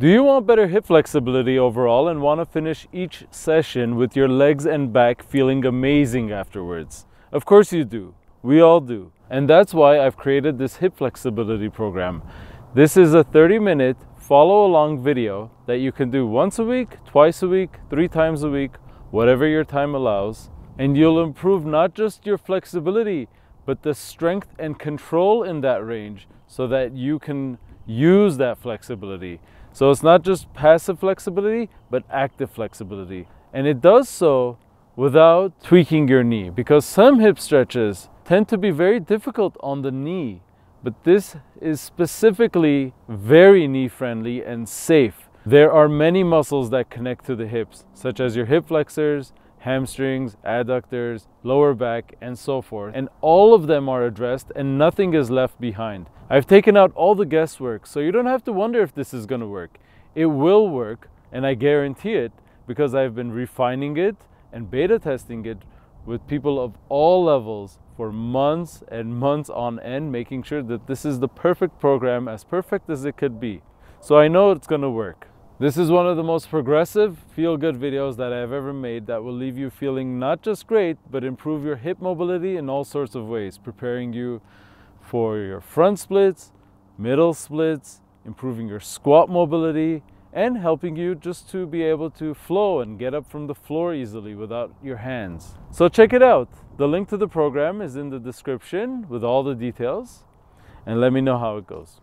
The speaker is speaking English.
Do you want better hip flexibility overall and want to finish each session with your legs and back feeling amazing afterwards? Of course you do. We all do. And that's why I've created this hip flexibility program. This is a 30 minute follow along video that you can do once a week, twice a week, three times a week, whatever your time allows. And you'll improve not just your flexibility, but the strength and control in that range so that you can use that flexibility. So it's not just passive flexibility, but active flexibility. And it does so without tweaking your knee because some hip stretches tend to be very difficult on the knee. But this is specifically very knee friendly and safe. There are many muscles that connect to the hips, such as your hip flexors, hamstrings, adductors, lower back, and so forth. And all of them are addressed and nothing is left behind. I've taken out all the guesswork, so you don't have to wonder if this is gonna work. It will work, and I guarantee it because I've been refining it and beta testing it with people of all levels for months and months on end, making sure that this is the perfect program, as perfect as it could be. So I know it's gonna work. This is one of the most progressive feel-good videos that I've ever made that will leave you feeling not just great, but improve your hip mobility in all sorts of ways, preparing you for your front splits, middle splits, improving your squat mobility, and helping you just to be able to flow and get up from the floor easily without your hands. So check it out. The link to the program is in the description with all the details and let me know how it goes.